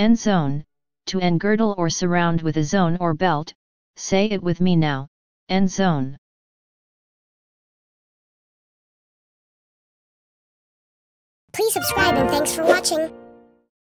Enzone, to engirdle or surround with a zone or belt, say it with me now, enzone. Please subscribe and thanks for watching.